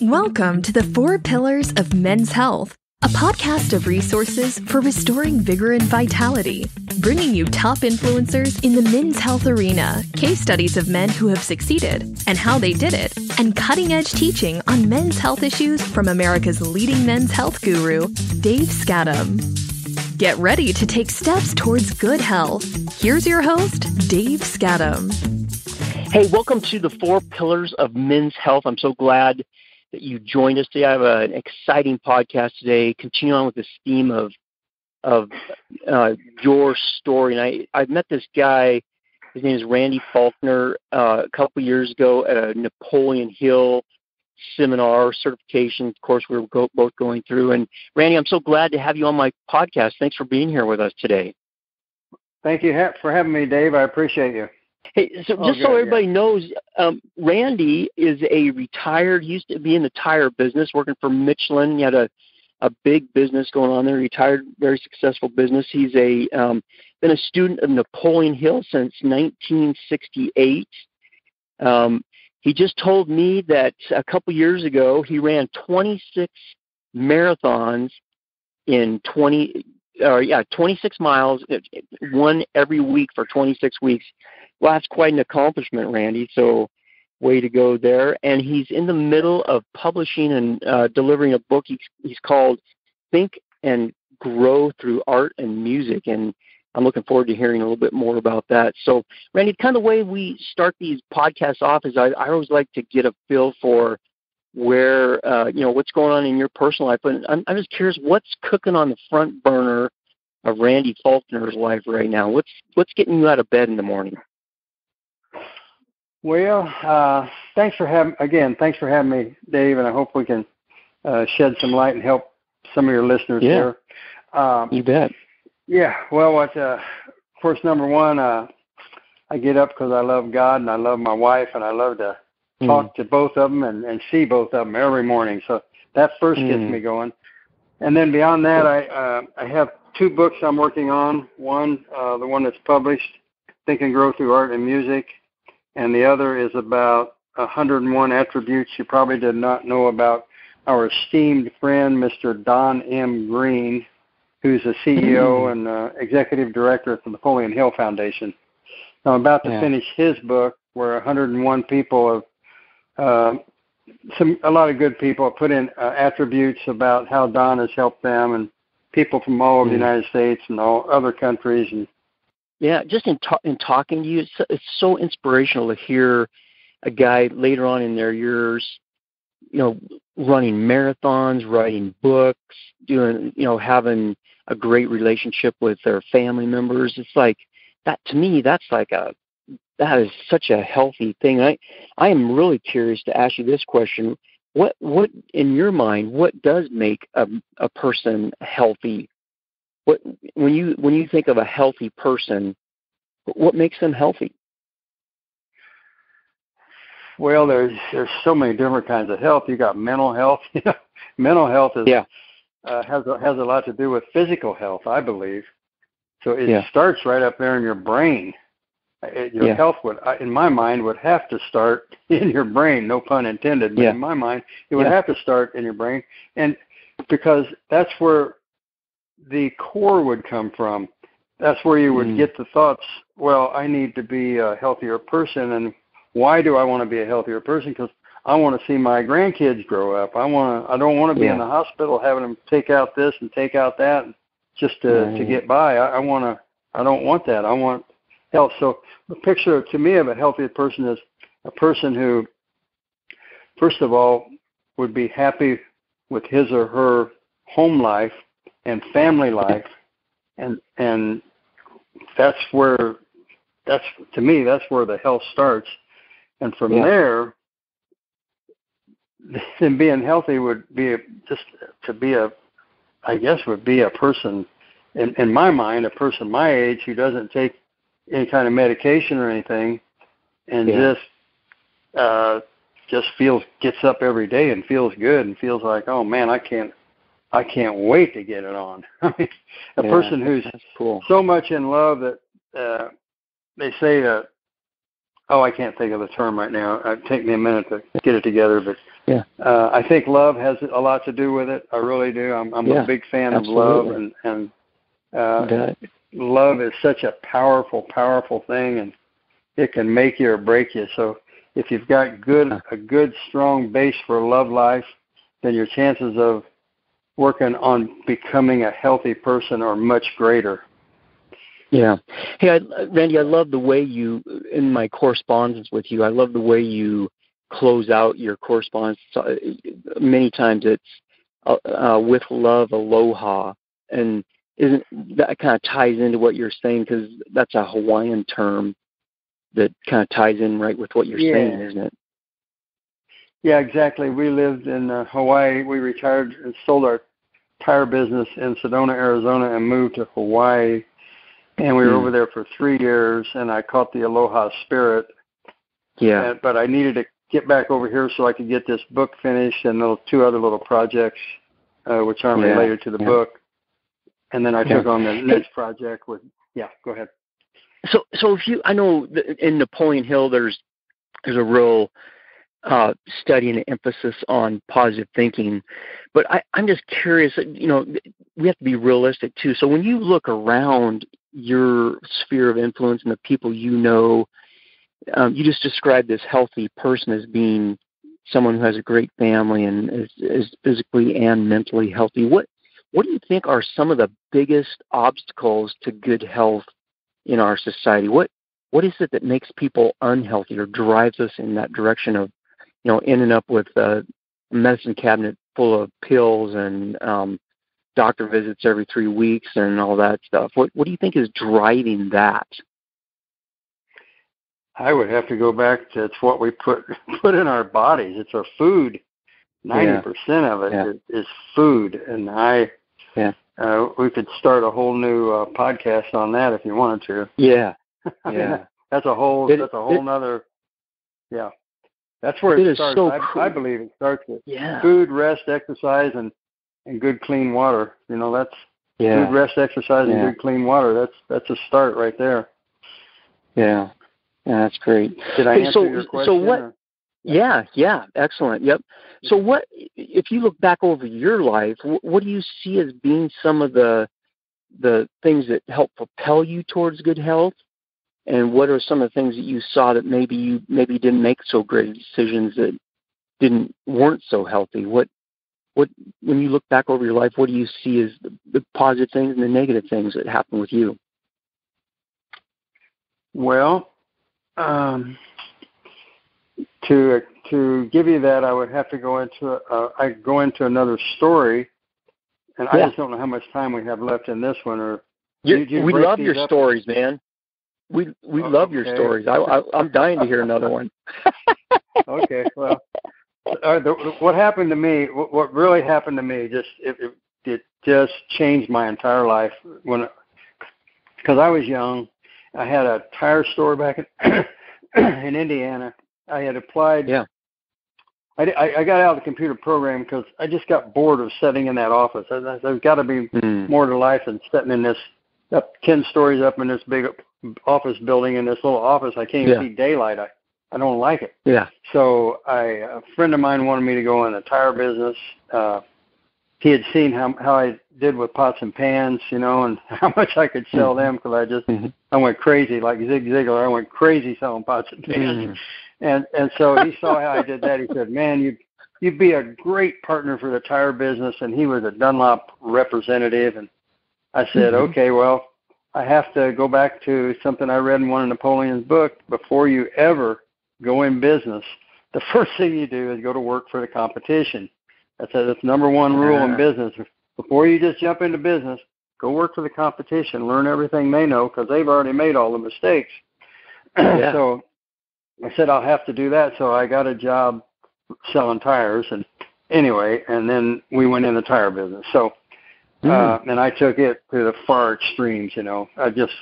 Welcome to the Four Pillars of Men's Health, a podcast of resources for restoring vigor and vitality, bringing you top influencers in the men's health arena, case studies of men who have succeeded and how they did it, and cutting edge teaching on men's health issues from America's leading men's health guru, Dave Skattum. Get ready to take steps towards good health. Here's your host, Dave Skattum. Hey, welcome to the Four Pillars of Men's Health. I'm so glad that you joined us today. I have an exciting podcast today. Continue on with this theme of of uh, your story. And I I met this guy. His name is Randey Faulkner. Uh, a couple years ago at a Napoleon Hill seminar certification. Course, we were go, both going through. And Randey, I'm so glad to have you on my podcast. Thanks for being here with us today. Thank you for having me, Dave. I appreciate you. Hey, so oh, just good, so everybody yeah. knows, um, Randey is a retired. Used to be in the tire business, working for Michelin. He had a a big business going on there. Retired, very successful business. He's a um, been a student of Napoleon Hill since 1968. Um, he just told me that a couple years ago he ran 26 marathons in 20 or uh, yeah 26 miles uh, one every week for 26 weeks well, that's quite an accomplishment, Randey. So, way to go there. And he's in the middle of publishing and uh, delivering a book. He's, he's called Think and Grow Through Art and Music. And I'm looking forward to hearing a little bit more about that. So, Randey, kind of the way we start these podcasts off is I, I always like to get a feel for where uh, you know what's going on in your personal life. But I'm, I'm just curious, what's cooking on the front burner of Randey Faulkner's life right now? What's what's getting you out of bed in the morning? Well, uh, thanks for having again. Thanks for having me, Dave, and I hope we can uh, shed some light and help some of your listeners yeah. here. Um, you bet. Yeah. Well, what? Uh, of course, number one, uh, I get up because I love God and I love my wife and I love to mm. talk to both of them and, and see both of them every morning. So that first mm. gets me going. And then beyond that, I uh, I have two books I'm working on. One, uh, the one that's published, Think and Grow Through Art and Music, and the other is about 101 attributes you probably did not know about our esteemed friend, Mr. Don M. Green, who's the CEO mm. and uh, executive director at the Napoleon Hill Foundation. I'm about to yeah. finish his book, where 101 people have uh, some a lot of good people have put in uh, attributes about how Don has helped them and people from all over mm. the United States and all other countries and yeah, just in, ta- in talking to you, it's, it's so inspirational to hear a guy later on in their years, you know, running marathons, writing books, doing, you know, having a great relationship with their family members. It's like that to me. That's like a that is such a healthy thing. I I am really curious to ask you this question. What what in your mind what does make a a person healthy what when you when you think of a healthy person, what makes them healthy? Well, there's there's so many different kinds of health. You got mental health. mental health is yeah. uh, has a, has a lot to do with physical health, I believe. So it yeah. starts right up there in your brain. It, your yeah. health would, in my mind, would have to start in your brain. No pun intended. But yeah. in my mind, it would have to start in your brain, and because that's where the core would come from. That's where you would mm. get the thoughts, well, I need to be a healthier person. And why do I want to be a healthier person? Because I want to see my grandkids grow up. I want to, I don't want to be yeah. in the hospital having them take out this and take out that just to, mm. to get by. I, I want to, I don't want that. I want health. So the picture to me of a healthy person is a person who, first of all, would be happy with his or her home life and family life, and and that's where that's to me that's where the health starts, and from yeah. there, then being healthy would be a, just to be a, I guess would be a person, in in my mind, a person my age who doesn't take any kind of medication or anything, and yeah. just uh just feels gets up every day and feels good and feels like oh man I can't I can't wait to get it on. I mean, a yeah, person who's cool. so much in love that uh, they say, uh, oh, I can't think of the term right now. It take me a minute to get it together, but yeah. Uh, I think love has a lot to do with it. I really do. I'm, I'm yeah, a big fan absolutely. of love, and and uh, love is such a powerful, powerful thing, and it can make you or break you. So if you've got good a good strong base for love life, then your chances of working on becoming a healthy person are much greater. Yeah. Hey, I, Randey, I love the way you, in my correspondence with you, I love the way you close out your correspondence. Uh, many times it's uh, uh, with love, aloha, and isn't that kind of ties into what you're saying because that's a Hawaiian term that kind of ties in right with what you're yeah. saying, isn't it? Yeah, exactly. We lived in uh, Hawaii. We retired and sold our tire business in Sedona, Arizona, and moved to Hawaii. And we were mm. over there for three years, and I caught the Aloha spirit. Yeah. And, but I needed to get back over here so I could get this book finished and little two other little projects, uh, which aren't yeah. related to the yeah. book. And then I yeah. took on the next project with. Yeah, go ahead. So, so if you, I know in Napoleon Hill, there's there's a real uh, study and emphasis on positive thinking, but I, I'm just curious. You know, we have to be realistic too. So when you look around your sphere of influence and the people you know, um, you just described this healthy person as being someone who has a great family and is, is physically and mentally healthy. What what do you think are some of the biggest obstacles to good health in our society? What what is it that makes people unhealthy or drives us in that direction of, you know, ending up with a medicine cabinet full of pills and um, doctor visits every three weeks and all that stuff? What what do you think is driving that? I would have to go back to it's what we put put in our bodies. It's our food. Ninety yeah. percent of it yeah. is, is food, and I yeah. Uh, we could start a whole new uh, podcast on that if you wanted to. Yeah. I Yeah. mean, that's a whole. It- that's a whole it- nother. Yeah. That's where It it, is starts. so I, cool. I believe it starts with Yeah. food, rest, exercise, and and good clean water. You know, that's Yeah. food, rest, exercise, and good clean water. That's that's a start right there. Yeah. Yeah, that's great. Did I Hey, answer so- your so question? what- or- Yeah, yeah, excellent. Yep. So, what if you look back over your life? What, what do you see as being some of the the things that help propel you towards good health? And what are some of the things that you saw that maybe you maybe didn't make so great decisions that didn't weren't so healthy? What what when you look back over your life, what do you see as the, the positive things and the negative things that happened with you? Well, um, to to give you that, I would have to go into uh, I go into another story, and I just don't know how much time we have left in this one. Or You- you we love your stories, man. We we Oh, love your stories. I, I I'm dying to hear another one. okay, well, uh, the, what happened to me? What, what really happened to me? Just it, it it just changed my entire life when because I was young. I had a tire store back in in Indiana. I had applied. Yeah. I, I, I got out of the computer program because I just got bored of sitting in that office. I, I, there's got to be Mm. more to life than sitting in this up ten stories up in this big office building in this little office. I can't Yeah. see daylight. I I don't like it. Yeah. So I a friend of mine wanted me to go in the tire business. Uh, he had seen how how I did with pots and pans, you know, and how much I could sell Mhm. them because I just Mhm. I went crazy like Zig Ziglar. I went crazy selling pots and pans. Mm. And and so he saw how I did that. He said, "Man, you you'd be a great partner for the tire business." And he was a Dunlop representative. And I said, Mhm. "Okay, well, I have to go back to something I read in one of Napoleon's books. Before you ever go in business, the first thing you do is go to work for the competition. I said that's number one rule in Ah. business. Before you just jump into business, go work for the competition. Learn everything they know because they've already made all the mistakes. Yeah. so I said I'll have to do that. So I got a job selling tires, and anyway, and then we went in the tire business. So uh, and I took it to the far extremes. You know, I just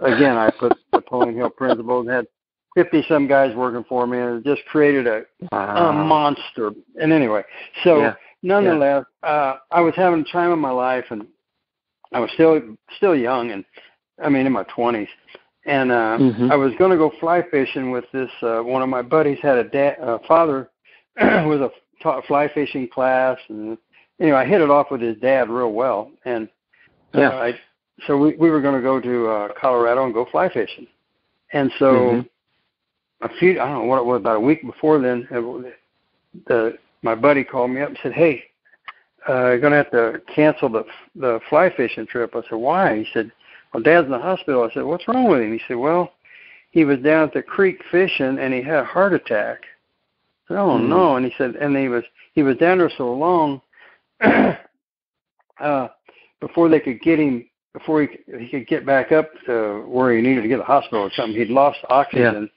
again I put the Napoleon Hill principles had fifty some guys working for me, and it just created a, Wow. a monster. And anyway, so Yeah. nonetheless, uh, I was having a time of my life, and I was still still young, and I mean in my twenties. And uh, Mhm. I was going to go fly fishing with this. Uh, one of my buddies had a dad, uh, father was a taught fly fishing class, and anyway, I hit it off with his dad real well, and yeah. uh, I, so we we were going to go to uh, Colorado and go fly fishing, and so Mm-hmm. a few I don't know what it was about a week before then, uh, the my buddy called me up and said, "Hey, uh, you're going to have to cancel the the fly fishing trip." I said, "Why?" He said, "Well, Dad's in the hospital." I said, "What's wrong with him?" He said, "Well." He was down at the creek fishing and he had a heart attack. I said, oh Hmm. no! And he said, and he was he was down there so long uh, before they could get him before he he could get back up to where he needed to get to the hospital or something. He'd lost oxygen,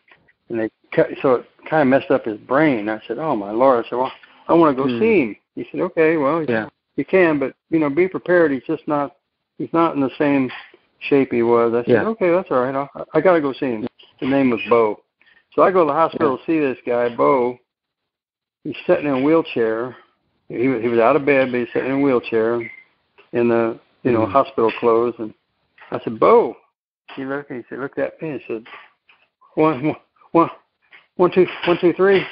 and they cut, so it kind of messed up his brain. I said, oh my lord! I said, well, I want to go Hmm. see him. He said, okay, well, Yeah. you can, but you know, be prepared. He's just not he's not in the same shape he was. I said, Yeah. okay, that's all right. I, I got to go see him. His name was Bo. So I go to the hospital to see this guy, Bo. He's sitting in a wheelchair. He was he was out of bed, but he's sitting in a wheelchair in the you know Mhm. hospital clothes. And I said, Bo. He looked. and He said, look at me. He said, one, one, one, one, two, one, two, three.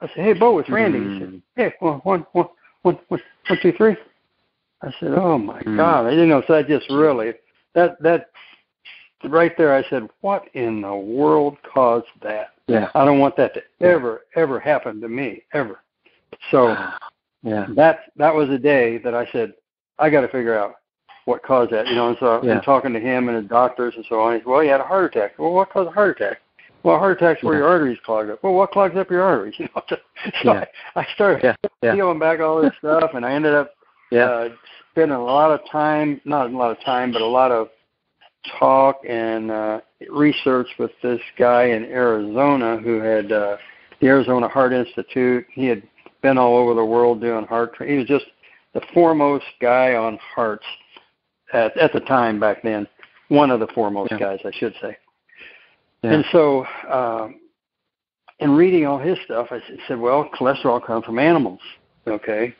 I said, hey, Bo, it's Randey. He said, Mm. hey, one, one, one, one, one, one, two, three. I said, oh my Mm. God. I you know, so I just really that that right there. I said, what in the world caused that? Yeah. I don't want that to ever, ever happen to me, ever. So Yeah. that that was a day that I said, I got to figure out what caused that. You know, and so Yeah. I'm talking to him and his doctors and so on. He said, well, he had a heart attack. Well, what caused a heart attack? Well, a heart attack's where Yeah. your arteries clogged up. Well, what clogs up your arteries? You know, so Yeah. I, I started Yeah. Yeah. peeling back all this stuff, and I ended up Yeah. uh, spending a lot of time, not a lot of time, but a lot of talk and uh, research with this guy in Arizona who had uh, the Arizona Heart Institute. He had been all over the world doing heart. Tra- he was just the foremost guy on hearts at at the time back then. One of the foremost Yeah. guys, I should say. Yeah. And so, um, in reading all his stuff, I said, "Well, cholesterol comes from animals." Okay.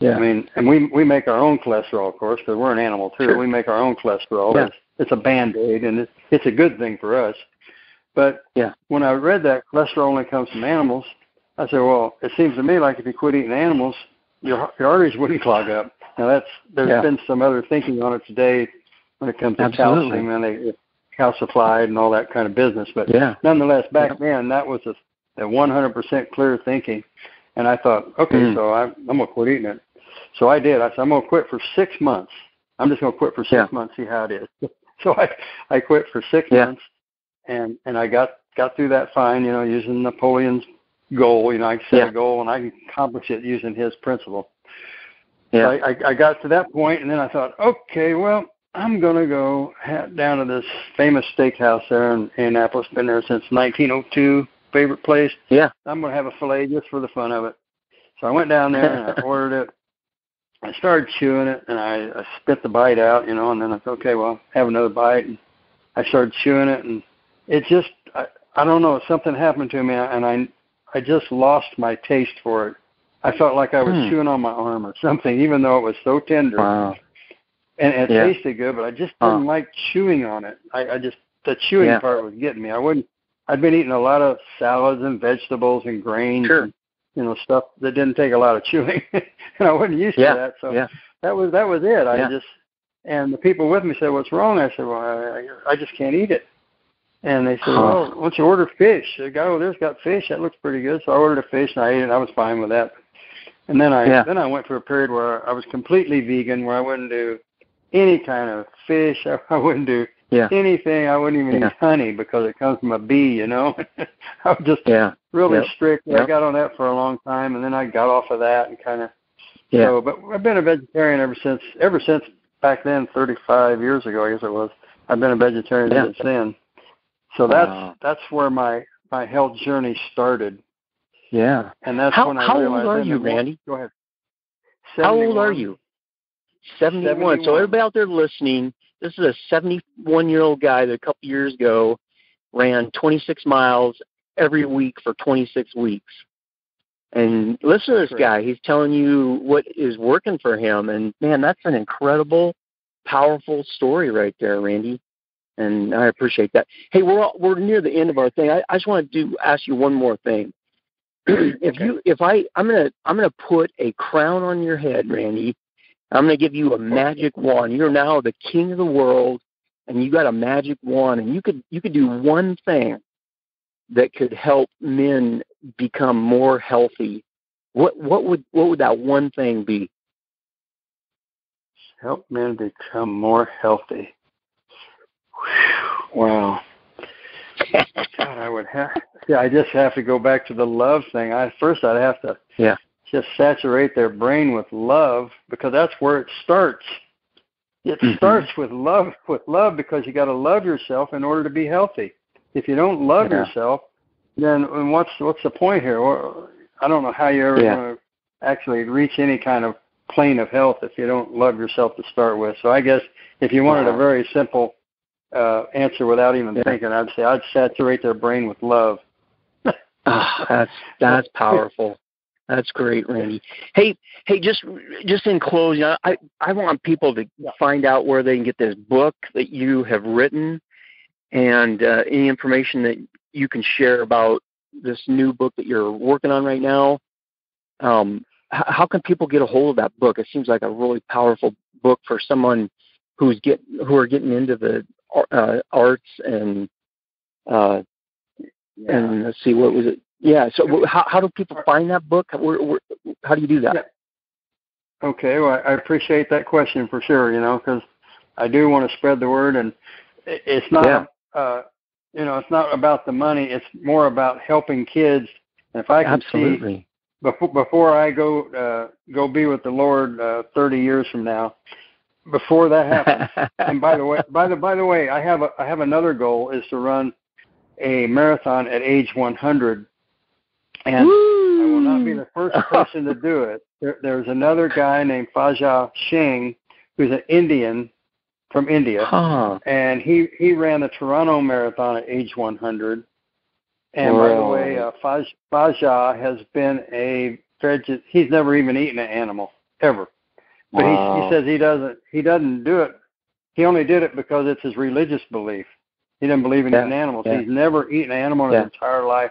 Yeah. I mean, and we we make our own cholesterol, of course, because we're an animal too. Sure. We make our own cholesterol. Yeah. It's, it's a band aid, and it's it's a good thing for us. But Yeah. when I read that cholesterol only comes from animals, I said, well, it seems to me like if you quit eating animals, your your arteries wouldn't clog up. Now that's there's Yeah. been some other thinking on it today when it comes to Absolutely. calcium and they calcified and all that kind of business. But yeah. nonetheless, back Yeah. then that was a, a 100% clear thinking, and I thought, okay, Mm. so I, I'm gonna quit eating it. So I did. I said I'm gonna quit for six months. I'm just gonna quit for six Yeah. months, see how it is. So I I quit for six Yeah. months, and and I got got through that fine. You know, using Napoleon's goal. You know, I set Yeah. a goal and I accomplished it using his principle. Yeah. So I, I, I got to that point, and then I thought, okay, well, I'm gonna go down to this famous steakhouse there in Indianapolis. Been there since 1902. Favorite place. Yeah. I'm gonna have a fillet just for the fun of it. So I went down there and I ordered it. I started chewing it, and I, I spit the bite out, you know, and then I thought, okay, well, have another bite, and I started chewing it, and it just, I, I don't know, something happened to me, and I, I just lost my taste for it. I felt like I was Hmm. chewing on my arm or something, even though it was so tender Wow. and it Yeah. tasted good, but I just didn't like chewing on it. I, I just the chewing Yeah. part was getting me. I wouldn't. I'd been eating a lot of salads and vegetables and grains, Sure. and, you know, stuff that didn't take a lot of chewing, and I wasn't used Yeah. to that. So Yeah. that was that was it. I just and the people with me said, "What's wrong?" I said, "Well, I, I just can't eat it." And they said, Huh. "Well, why don't you order fish?" The guy over there's got fish. That looks pretty good. So I ordered a fish and I ate it. and I was fine with that. And then I Yeah. then I went through a period where I was completely vegan, where I wouldn't do any kind of fish. I, I wouldn't do Yeah. anything. I wouldn't even Yeah. eat honey because it comes from a bee. You know, I was just Yeah. really Yep. strict. I got on that for a long time, and then I got off of that and kind of Yeah. so, but I've been a vegetarian ever since. Ever since back then, 35 years ago, I guess it was. I've been a vegetarian Yeah. since then. So that's Wow. that's where my my health journey started, Yeah. and that's How- when I how old realized. are you, Randey? Go ahead. How old are you? 71. So everybody out there listening, this is a 71 year old guy that a couple years ago ran 26 miles every week for 26 weeks. And listen to this Correct. guy. He's telling you what is working for him. And man, that's an incredible, powerful story right there, Randey. And I appreciate that. Hey, we're all, we're near the end of our thing. I, I just want to do ask you one more thing. if you if I I'm gonna I'm gonna put a crown on your head, Randey. I'm gonna give you a magic wand. You're now the king of the world, and you got a magic wand, and you could you could do one thing that could help men become more healthy. What what would what would that one thing be? Help men become more healthy. Wow. God, I would have. Yeah, I just have to go back to the love thing. I first I'd have to. Yeah. Just saturate their brain with love because that's where it starts. It mm-hmm. starts with love, with love because you got to love yourself in order to be healthy. If you don't love yeah. yourself, then and what's what's the point here? Or, I don't know how you're ever yeah. going to actually reach any kind of plane of health if you don't love yourself to start with. So I guess if you wanted wow. a very simple uh, answer without even yeah. thinking, I'd say I'd saturate their brain with love. oh, that's that's powerful. That's great, Randey. Hey, hey, just just in closing, I I want people to find out where they can get this book that you have written, and uh, any information that you can share about this new book that you're working on right now. Um, how can people get a hold of that book? It seems like a really powerful book for someone who's get who are getting into the uh, arts and uh, yeah. and let's see what was it? Yeah. So how how do people find that book? Where, where, how do you do that? Yeah. Okay. Well, I appreciate that question for sure. You know, because I do want to spread the word, and it's not. Yeah. Uh, you know, it's not about the money. It's more about helping kids. And if I can Absolutely. see before before I go uh, go be with the Lord uh, 30 years from now, before that happens. and by the way, by the by the way, I have a, I have another goal is to run a marathon at age 100, and Woo! I will not be the first person to do it. There, there's another guy named Fauja Singh who's an Indian from India, huh. and he he ran the Toronto Marathon at age 100. And by the way, uh, Faj, Fauja has been a veg- he's never even eaten an animal ever. But wow. he, he says he doesn't he doesn't do it. He only did it because it's his religious belief. He doesn't believe in yeah. eating animals. Yeah. He's never eaten an animal in yeah. his entire life.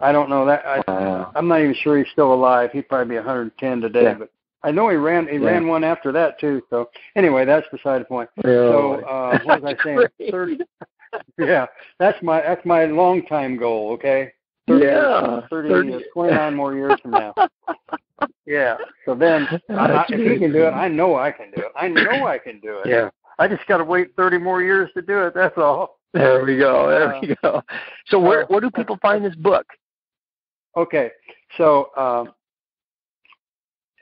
I don't know that. I, wow. I'm not even sure he's still alive. He'd probably be 110 today, yeah. but I know he ran. He yeah. ran one after that too. So anyway, that's beside the point. Really? So uh, what was I saying? Thirty. yeah, that's my that's my long time goal. Okay. 30, yeah. 30, 30. 29 more years from now. yeah. So then, I, if he can do it, I know I can do it. I know I can do it. Yeah. I just got to wait 30 more years to do it. That's all. There we go. There uh, we go. So where where do people find this book? Okay. So um,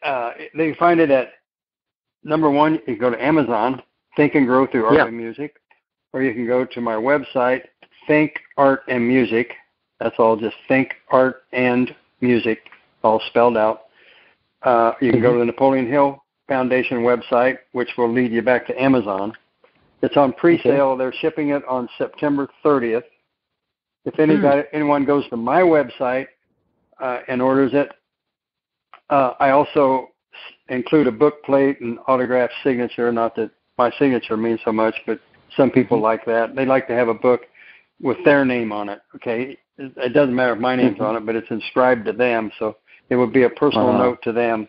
uh, they find it at number one. You go to Amazon, Think and Grow through Art yeah. and Music, or you can go to my website, Think Art and Music. That's all just Think Art and Music, all spelled out. Uh, you can mm-hmm. go to the Napoleon Hill Foundation website, which will lead you back to Amazon. It's on pre-sale. Okay. They're shipping it on September 30th. If anybody, hmm. anyone goes to my website uh, and orders it, uh, I also include a book plate and autographed signature. Not that my signature means so much, but some people mm-hmm. like that. They like to have a book with their name on it. Okay, it doesn't matter if my name's mm-hmm. on it, but it's inscribed to them, so it would be a personal uh-huh. note to them.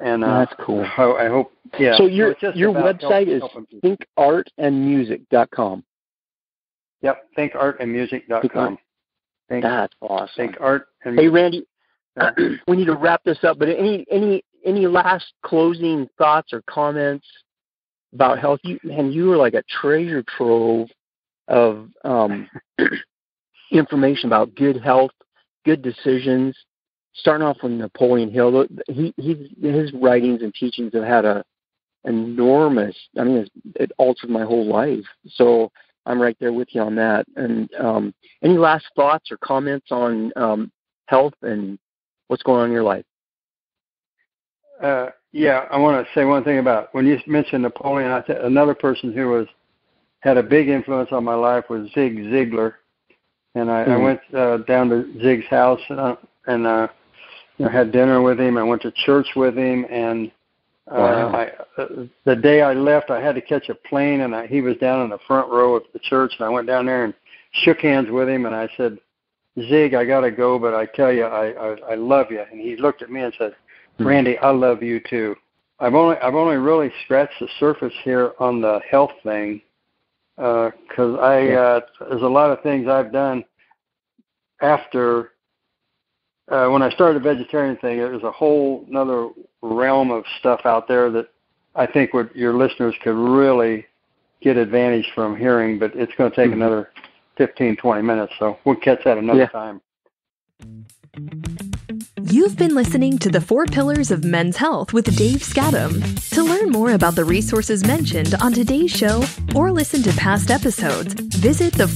And uh, that's cool. I, I hope. Yeah. So your your website is thinkartandmusic.com. Yep, thinkartandmusic.com. Think, that's awesome. Think art and Hey Randey, we need to wrap this up, but any any any last closing thoughts or comments about health? You and you are like a treasure trove of um, information about good health, good decisions. Starting off with Napoleon Hill, he, he his writings and teachings have had a enormous. I mean, it altered my whole life. So I'm right there with you on that. And um, any last thoughts or comments on um, health and what's going on in your life? Uh, yeah, I want to say one thing about when you mentioned Napoleon. I th- another person who was had a big influence on my life was Zig Ziglar, and I, mm-hmm. I went uh, down to Zig's house and uh, and uh, you know, had dinner with him. I went to church with him, and uh, wow. I, uh, the day I left, I had to catch a plane, and I, he was down in the front row of the church, and I went down there and shook hands with him, and I said, Zig, I gotta go, but I tell you, I, I I love you. And he looked at me and said, hmm. Randey, I love you too. I've only I've only really scratched the surface here on the health thing, because uh, I uh, there's a lot of things I've done after uh, when I started the vegetarian thing. There's a whole another realm of stuff out there that I think would your listeners could really get advantage from hearing, but it's going to take mm-hmm. another 15, 20 minutes. So we'll catch that another yeah. time. You've been listening to the Four Pillars of Men's Health with Dave Skattum. To learn more about the resources mentioned on today's show or listen to past episodes, visit the